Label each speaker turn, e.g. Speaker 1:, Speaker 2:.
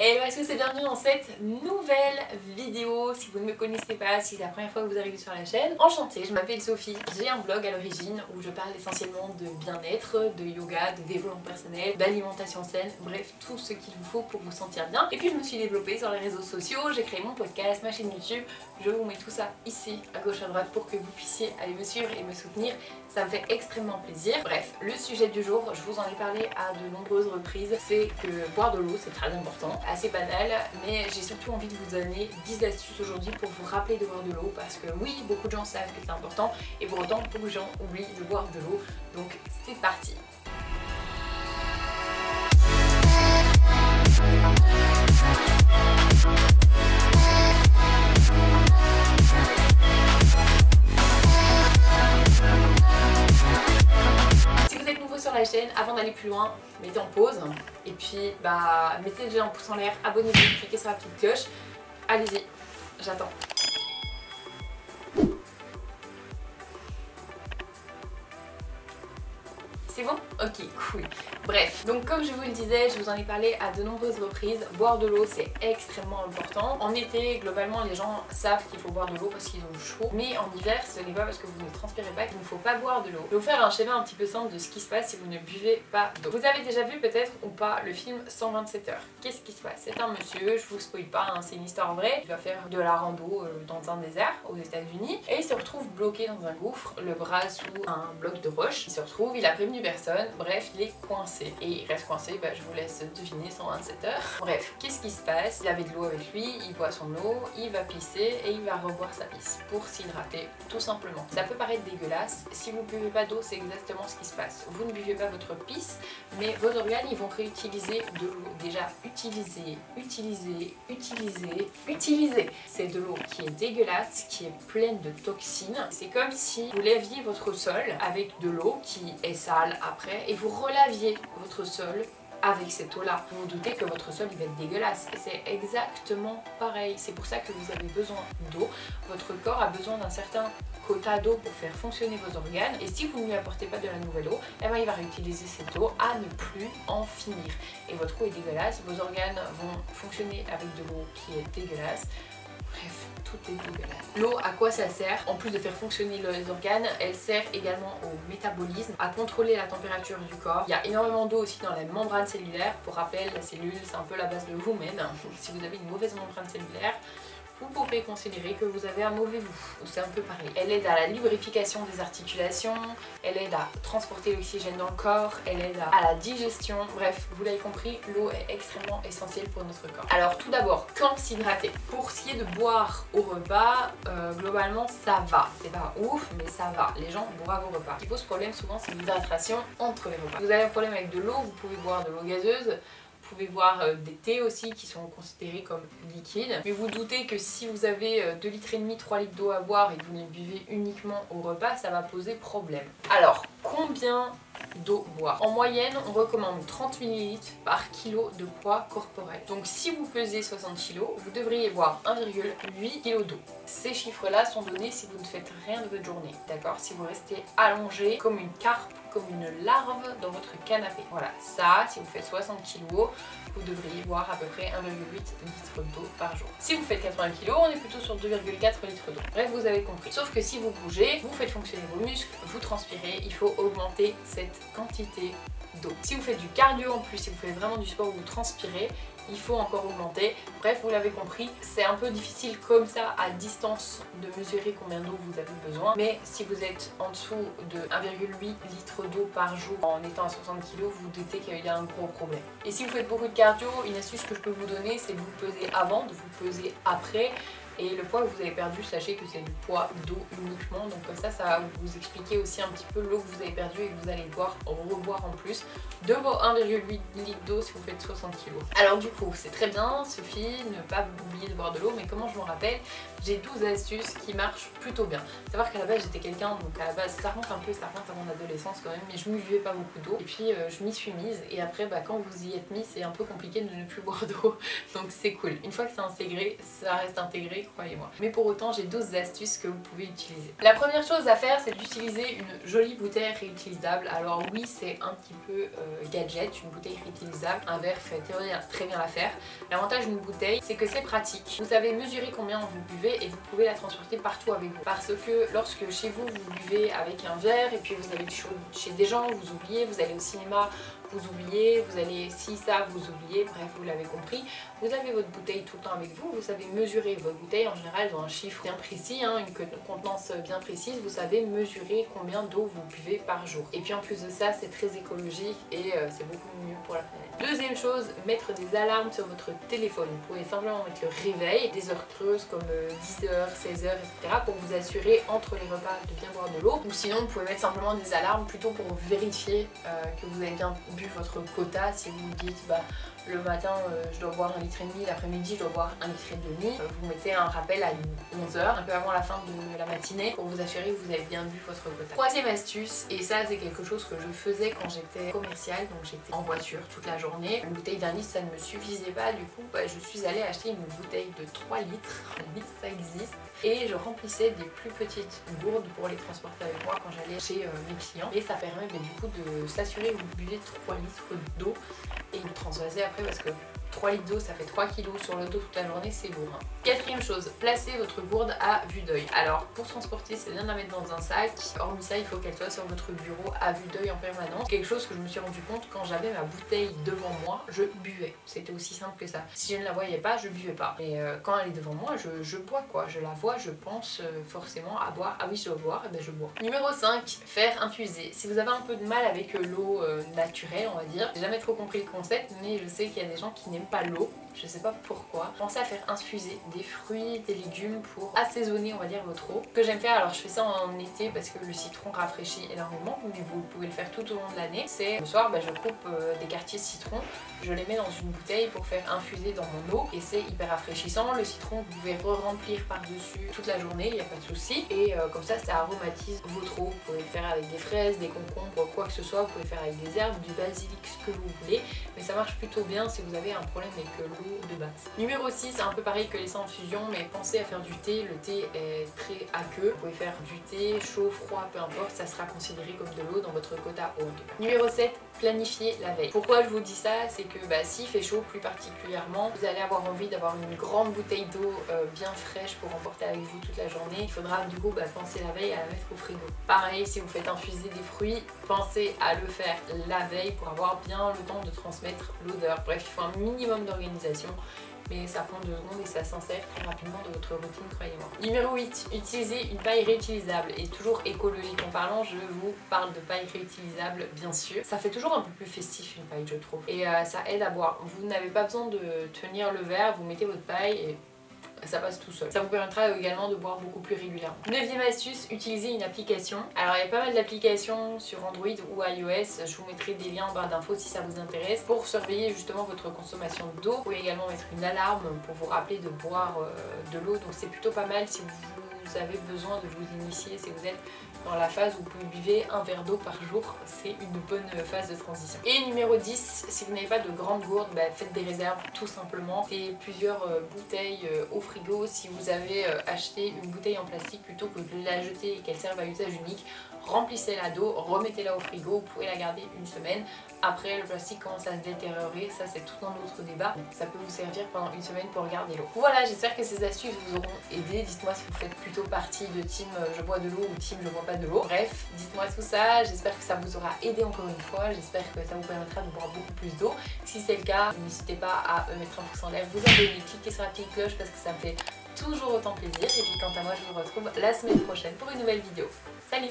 Speaker 1: Hello à tous et bienvenue dans cette nouvelle vidéo? Si vous ne me connaissez pas, si c'est la première fois que vous arrivez sur la chaîne, enchantée, je m'appelle Sophie. J'ai un blog à l'origine où je parle essentiellement de bien-être, de yoga, de développement personnel, d'alimentation saine, bref, tout ce qu'il vous faut pour vous sentir bien. Et puis je me suis développée sur les réseaux sociaux, j'ai créé mon podcast, ma chaîne YouTube. Je vous mets tout ça ici, à gauche à droite, pour que vous puissiez aller me suivre et me soutenir. Ça me fait extrêmement plaisir. Bref, le sujet du jour, je vous en ai parlé à de nombreuses reprises, c'est que boire de l'eau, c'est très important assez banal, mais j'ai surtout envie de vous donner 10 astuces aujourd'hui pour vous rappeler de boire de l'eau parce que oui, beaucoup de gens savent que c'est important et pour autant, beaucoup de gens oublient de boire de l'eau. Donc c'est parti chaîne, avant d'aller plus loin, mettez en pause. Et puis, bah, mettez déjà un pouce en l'air, abonnez-vous, cliquez sur la petite cloche. Allez-y, j'attends. C'est bon? Ok, cool. Bref, donc comme je vous le disais, je vous en ai parlé à de nombreuses reprises, boire de l'eau c'est extrêmement important. En été, globalement, les gens savent qu'il faut boire de l'eau parce qu'ils ont chaud, mais en hiver, ce n'est pas parce que vous ne transpirez pas qu'il ne faut pas boire de l'eau. Je vais vous faire un schéma un petit peu simple de ce qui se passe si vous ne buvez pas d'eau. Vous avez déjà vu peut-être ou pas le film 127 heures. Qu'est-ce qui se passe? C'est un monsieur, je vous spoil pas, hein, c'est une histoire vraie, il va faire de la rando euh, dans un désert aux États-Unis et il se retrouve bloqué dans un gouffre, le bras sous un bloc de roche. Il se retrouve, il a prévenu bref, il est coincé et il reste coincé, bah, je vous laisse deviner 127 heures. Bref, qu'est-ce qui se passe? Il avait de l'eau avec lui, il boit son eau, il va pisser et il va reboire sa pisse pour s'hydrater, tout simplement. Ça peut paraître dégueulasse, si vous ne buvez pas d'eau, c'est exactement ce qui se passe. Vous ne buvez pas votre pisse, mais vos organes, ils vont réutiliser de l'eau. Déjà, utiliser, utiliser, utiliser, utiliser. C'est de l'eau qui est dégueulasse, qui est pleine de toxines. C'est comme si vous laviez votre sol avec de l'eau qui est sale après et vous relaviez votre sol avec cette eau-là. Vous vous doutez que votre sol il va être dégueulasse. C'est exactement pareil. C'est pour ça que vous avez besoin d'eau. Votre corps a besoin d'un certain quota d'eau pour faire fonctionner vos organes. Et si vous ne lui apportez pas de la nouvelle eau, eh ben, il va réutiliser cette eau à ne plus en finir. Et votre eau est dégueulasse. Vos organes vont fonctionner avec de l'eau qui est dégueulasse. Bref, tout est dégueulasse. L'eau, à quoi ça sert En plus de faire fonctionner les organes, elle sert également au métabolisme, à contrôler la température du corps. Il y a énormément d'eau aussi dans la membrane cellulaire. Pour rappel, la cellule, c'est un peu la base de vous-même. Si vous avez une mauvaise membrane cellulaire, vous pouvez considérer que vous avez un mauvais goût. C'est un peu pareil. Elle aide à la lubrification des articulations, elle aide à transporter l'oxygène dans le corps, elle aide à la digestion. Bref, vous l'avez compris, l'eau est extrêmement essentielle pour notre corps. Alors tout d'abord, quand s'hydrater? Pour ce qui est de boire au repas, euh, globalement ça va. C'est pas ouf, mais ça va. Les gens boivent au repas. Ce qui pose problème souvent, c'est l'hydratation entre les repas. Vous avez un problème avec de l'eau, vous pouvez boire de l'eau gazeuse. Vous pouvez voir euh, des thés aussi qui sont considérés comme liquides. Mais vous doutez que si vous avez 2 euh, litres et demi, 3 litres d'eau à boire et que vous les buvez uniquement au repas, ça va poser problème. Alors, combien d'eau boire. En moyenne, on recommande 30 ml par kilo de poids corporel. Donc si vous pesez 60 kg, vous devriez boire 1,8 kg d'eau. Ces chiffres-là sont donnés si vous ne faites rien de votre journée, d'accord? Si vous restez allongé comme une carpe, comme une larve dans votre canapé. Voilà, ça, si vous faites 60 kg, vous devriez boire à peu près 1,8 litres d'eau par jour. Si vous faites 80 kg, on est plutôt sur 2,4 litres d'eau. Bref, vous avez compris. Sauf que si vous bougez, vous faites fonctionner vos muscles, vous transpirez, il faut augmenter cette quantité d'eau. Si vous faites du cardio en plus, si vous faites vraiment du sport où vous transpirez, il faut encore augmenter. Bref, vous l'avez compris, c'est un peu difficile comme ça à distance de mesurer combien d'eau vous avez besoin. Mais si vous êtes en dessous de 1,8 litres d'eau par jour en étant à 60 kg, vous doutez qu'il y a un gros problème. Et si vous faites beaucoup de cardio, une astuce que je peux vous donner, c'est de vous peser avant, de vous peser après. Et le poids que vous avez perdu, sachez que c'est du poids d'eau uniquement. Donc comme ça, ça va vous expliquer aussi un petit peu l'eau que vous avez perdue et que vous allez devoir reboire en plus de vos 1,8 litres d'eau si vous faites 60 kg. Alors du coup, c'est très bien, Sophie, ne pas oublier de boire de l'eau, mais comment je m'en rappelle J'ai 12 astuces qui marchent plutôt bien. Savoir qu'à la base, j'étais quelqu'un, donc à la base, ça remonte un peu, ça remonte à mon adolescence quand même, mais je ne buvais pas beaucoup d'eau. Et puis, euh, je m'y suis mise, et après, bah, quand vous y êtes mis, c'est un peu compliqué de ne plus boire d'eau. Donc c'est cool. Une fois que c'est intégré, ça reste intégré croyez-moi. Mais pour autant, j'ai d'autres astuces que vous pouvez utiliser. La première chose à faire, c'est d'utiliser une jolie bouteille réutilisable. Alors oui, c'est un petit peu euh, gadget, une bouteille réutilisable. Un verre fait très bien l'affaire. L'avantage d'une bouteille, c'est que c'est pratique. Vous savez mesurer combien vous buvez et vous pouvez la transporter partout avec vous. Parce que lorsque chez vous, vous buvez avec un verre et puis vous chaud chez des gens, vous oubliez, vous allez au cinéma, vous oubliez, vous allez, si ça vous oubliez, bref vous l'avez compris, vous avez votre bouteille tout le temps avec vous, vous savez mesurer votre bouteille, en général dans un chiffre bien précis, hein, une contenance bien précise, vous savez mesurer combien d'eau vous buvez par jour. Et puis en plus de ça, c'est très écologique et euh, c'est beaucoup mieux pour la planète. Deuxième chose, mettre des alarmes sur votre téléphone. Vous pouvez simplement mettre le réveil, des heures creuses comme 10h, 16h, etc. pour vous assurer entre les repas de bien boire de l'eau. Ou sinon, vous pouvez mettre simplement des alarmes plutôt pour vérifier euh, que vous avez bien votre quota si vous vous dites bah, le matin euh, je dois boire un litre et demi, l'après-midi je dois boire un litre et demi. Euh, vous mettez un rappel à 11h, un peu avant la fin de la matinée pour vous assurer que vous avez bien bu votre quota. Troisième astuce, et ça c'est quelque chose que je faisais quand j'étais commerciale, donc j'étais en voiture toute la journée. Une bouteille d'un litre ça ne me suffisait pas, du coup bah, je suis allée acheter une bouteille de 3 litres, litre ça existe, et je remplissais des plus petites gourdes pour les transporter avec moi quand j'allais chez euh, mes clients. Et ça permet bah, du coup de s'assurer que vous buvez 3 litres d'eau et de transvaser après parce que 3 litres d'eau, ça fait 3 kg sur le dos toute la journée, c'est lourd. Hein. Quatrième chose, placez votre gourde à vue d'œil. Alors, pour transporter, c'est bien de la mettre dans un sac. Hormis ça, il faut qu'elle soit sur votre bureau à vue d'œil en permanence. Quelque chose que je me suis rendu compte quand j'avais ma bouteille devant moi, je buvais. C'était aussi simple que ça. Si je ne la voyais pas, je buvais pas. Et euh, quand elle est devant moi, je, bois quoi. Je la vois, je pense euh, forcément à boire. Ah oui, je dois boire, et eh ben je bois. Numéro 5, faire infuser. Si vous avez un peu de mal avec l'eau euh, naturelle, on va dire, j'ai jamais trop compris le concept, mais je sais qu'il y a des gens qui n'aiment pas l'eau je sais pas pourquoi. Pensez à faire infuser des fruits, des légumes pour assaisonner on va dire votre eau. Ce que j'aime faire, alors je fais ça en été parce que le citron rafraîchit énormément, mais vous pouvez le faire tout au long de l'année. C'est le soir, bah, je coupe euh, des quartiers citron, je les mets dans une bouteille pour faire infuser dans mon eau et c'est hyper rafraîchissant. Le citron, vous pouvez re-remplir par-dessus toute la journée, il n'y a pas de souci. Et euh, comme ça, ça aromatise votre eau. Vous pouvez le faire avec des fraises, des concombres, quoi que ce soit. Vous pouvez le faire avec des herbes, du basilic, ce que vous voulez. Mais ça marche plutôt bien si vous avez un problème avec l'eau de base. Numéro 6, c'est un peu pareil que les en fusion, mais pensez à faire du thé. Le thé est très aqueux. Vous pouvez faire du thé, chaud, froid, peu importe, ça sera considéré comme de l'eau dans votre quota eau Numéro 7, planifier la veille. Pourquoi je vous dis ça? C'est que bah, s'il fait chaud plus particulièrement, vous allez avoir envie d'avoir une grande bouteille d'eau euh, bien fraîche pour emporter avec vous toute la journée. Il faudra du coup bah, penser la veille à la mettre au frigo. Pareil, si vous faites infuser des fruits, pensez à le faire la veille pour avoir bien le temps de transmettre l'odeur. Bref, il faut un minimum d'organisation mais ça prend deux secondes et ça s'insère très rapidement de votre routine, croyez-moi. Numéro 8, utilisez une paille réutilisable et toujours écologique en parlant, je vous parle de paille réutilisable bien sûr. Ça fait toujours un peu plus festif une paille je trouve et euh, ça aide à boire. Vous n'avez pas besoin de tenir le verre, vous mettez votre paille et ça passe tout seul. Ça vous permettra également de boire beaucoup plus régulièrement. Neuvième astuce, utilisez une application. Alors il y a pas mal d'applications sur Android ou iOS, je vous mettrai des liens en barre d'infos si ça vous intéresse, pour surveiller justement votre consommation d'eau. Vous pouvez également mettre une alarme pour vous rappeler de boire euh, de l'eau, donc c'est plutôt pas mal si vous avez besoin de vous initier, si vous êtes dans la phase où vous buvez un verre d'eau par jour, c'est une bonne phase de transition. Et numéro 10, si vous n'avez pas de grande gourde, bah, faites des réserves tout simplement. Et plusieurs euh, bouteilles euh, au frigo si vous avez euh, acheté une bouteille en plastique plutôt que de la jeter et qu'elle serve à usage unique remplissez-la d'eau, remettez-la au frigo, vous pouvez la garder une semaine. Après, le plastique commence à se détériorer, ça c'est tout un autre débat. Ça peut vous servir pendant une semaine pour garder l'eau. Voilà, j'espère que ces astuces vous auront aidé. Dites-moi si vous faites plutôt partie de team euh, je bois de l'eau ou team je bois pas de l'eau. Bref, dites-moi tout ça. J'espère que ça vous aura aidé encore une fois. J'espère que ça vous permettra de boire beaucoup plus d'eau. Si c'est le cas, n'hésitez pas à mettre un pouce en l'air, vous abonner, cliquer sur la petite cloche parce que ça me fait toujours autant plaisir. Et puis quant à moi, je vous retrouve la semaine prochaine pour une nouvelle vidéo. Salut